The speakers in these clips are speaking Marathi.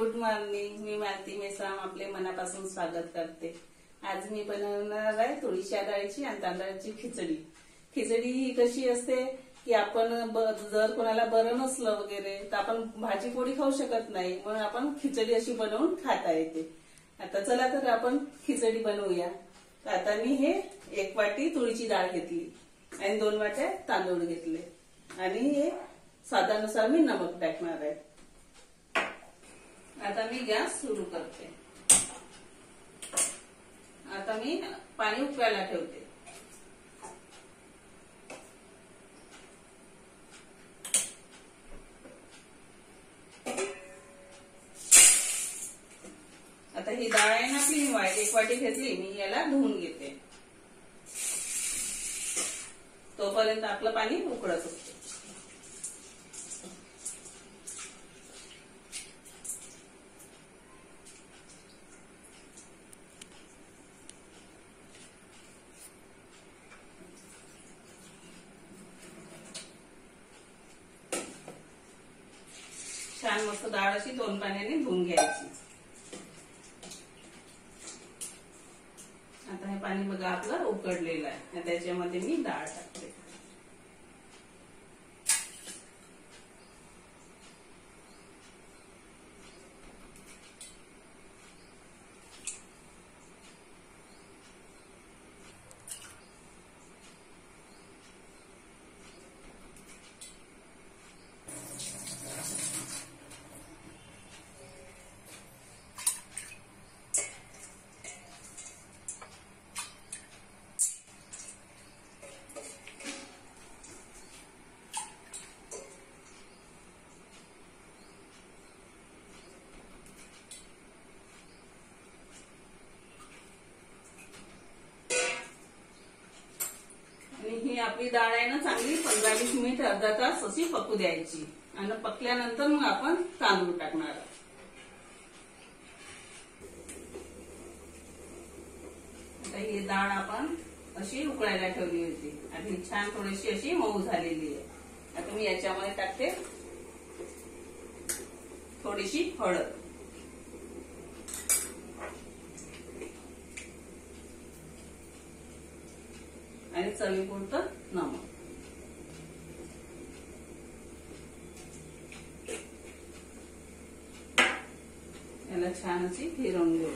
Good morning. मी मालती मेसाम आपले मनापासून स्वागत करते. आज मी बनवणार आहे तुळशीच्या डाळीची आणि तांदळाची खिचडी. खिचडी ही कशी असते की आपण जर कोणाला बरं नसलं वगैरे तर आपण भाजी पोळी खाऊ शकत नाही. म्हणून आपण खिचडी अशी बनवून खाता येते. आता चला तर आपण खिचडी बनवूया. आता मी हे एक वाटी तुळीची डाळ घेतली आणि दोन वाट्या तांदूळ घेतले. आणि हे स्वादानुसार मी नमक टाकणार आहे. आता मी गॅस सुरू करते. आता मी पाणी उकळायला ठेवते. आता ही डाळ आहे ना आपली एक वाटी घेतली मी याला धुवून घेते. तोपर्यंत आपलं पाणी उकळत असते. छान मस्त डाळ अशी दोन पाण्याने धुवून घ्यायची. आता हे पाणी बघा आपलं उकडलेलं आहे. त्याच्यामध्ये मी डाळ टाकते आणि ही आपली डाळ आहे ना चांगली पंधरा वीस मिनिट अर्धा तास अशी पकू द्यायची. आणि पकल्यानंतर मग आपण तांदूळ टाकणार आता ही डाळ आपण अशी उकळायला ठेवली होती. आणि छान थोडीशी अशी मऊ झालेली आहे. आता मी याच्यामध्ये टाकते थोडीशी हळद. आणि चवीपुरतं नमक. याला छान अशी फिरवून घेऊ.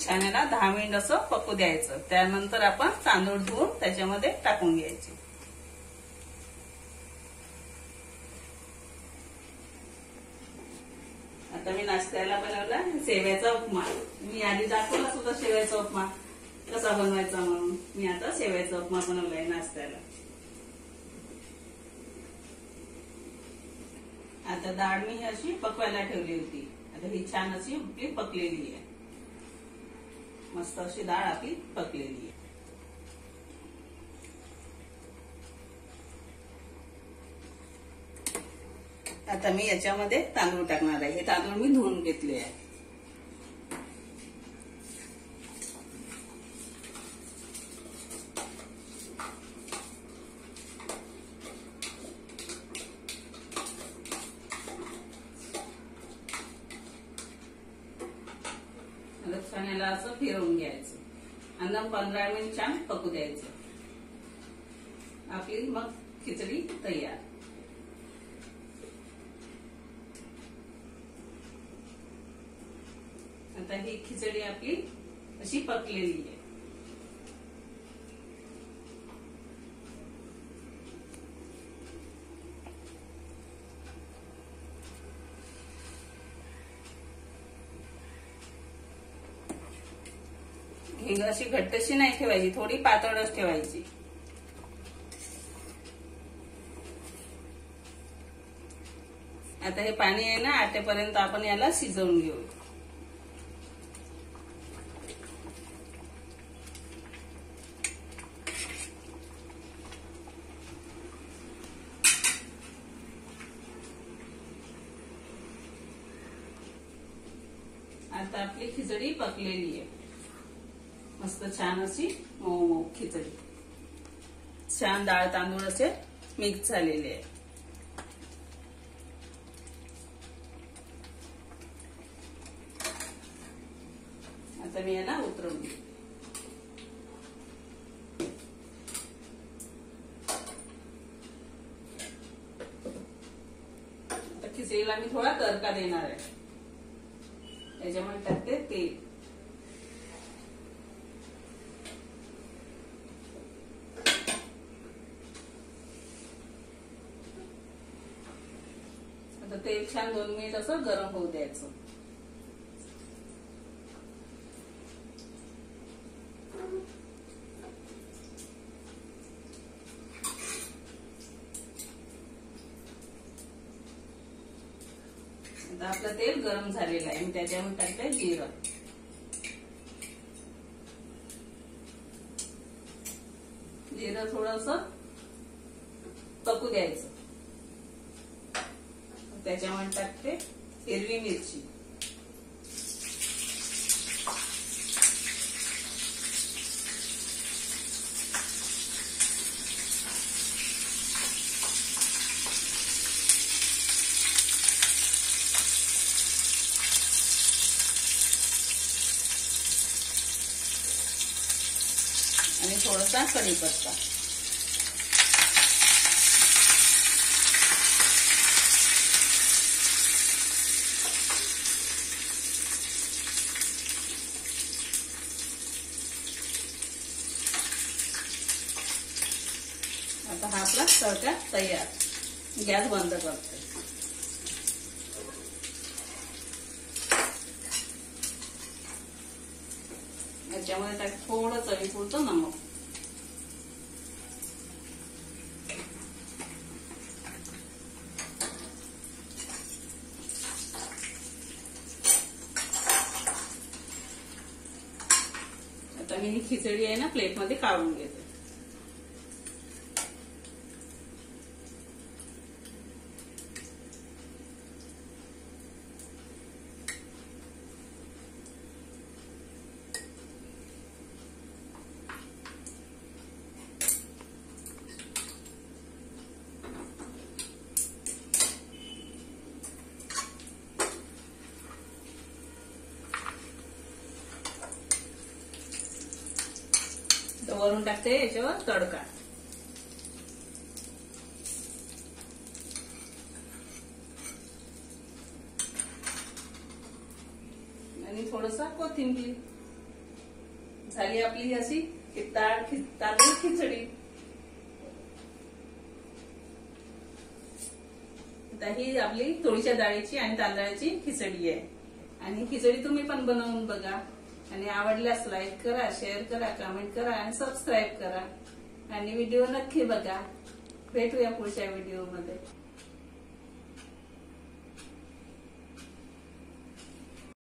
छान याला दहा मिनिट असं पकू द्यायचं. त्यानंतर आपण तांदूळ धुवून त्याच्यामध्ये टाकून घ्यायचे. आता मी नाश्त्याला बनवला शेव्याचा उपमा. मी आधी दाखवला सुद्धा शेव्याचा उपमा. कसा बनवायचा म्हणून. मी आता शेव्याचा उपमा बनवलाय नाश्त्याला. आता डाळ मी अशी पकवायला ठेवली होती. आता ही छान अशी आपली पकलेली आहे. मस्त अशी डाळ आपली पकलेली आहे. आता मी याच्यामध्ये तांदूळ टाकणार आहे. हे तांदूळ मी धुवून घेतले आहे. आता असं फिरवून घ्यायचं. आणि पंधरा मिनिट छान पकू द्यायचं. आपली मग खिचडी तयार. आता ही खिचडी आपली अशी पकलेली आहे. हिंग अशी घट्टशी नाही ठेवायची थोडी पातळच ठेवायची. आता हे पाणी आहे ना आटेपर्यंत आपण याला शिजवून घेऊ. आता आपली खिचडी पकलेली आहे. मस्त छान अशी मऊ मऊ खिचडी. छान डाळ तांदूळ असे मिक्स झालेले आहे. आता मी याला उतरवून खिचडीला मी थोडा तडका देणार आहे. त्याच्यामुळे टाकते तेल आता तेल छान दोन मिनिट असं गरम होऊ द्यायचं. आता आपलं तेल गरम झालेलं आहे. मी त्याच्यावर टाकते जिरं. जिरं थोडस पकू द्यायचं. त्याच्यामध्ये टाकते हिरवी मिरची. थोडासा कढीपत्ता आता हा आपला तडका तयार. गॅस बंद करते. याच्यामध्ये टाक थोडं चवीपुरतं नमक आता मी ही खिचडी आहे ना प्लेटमध्ये काढून घेते तर वरून टाकते याच्यावर तडका आणि थोडस कोथिंबीर. झाली आपली अशी ताड तांदूळ खिचडी. आता ही आपली तुळीच्या डाळीची आणि तांदळाची खिचडी आहे. आणि खिचडी तुम्ही पण बनवून बघा. आणि आवडल्यास लाईक करा शेअर करा कमेंट करा आणि सबस्क्राईब करा. आणि व्हिडिओ नक्की बघा. भेटूया पुढच्या व्हिडिओमध्ये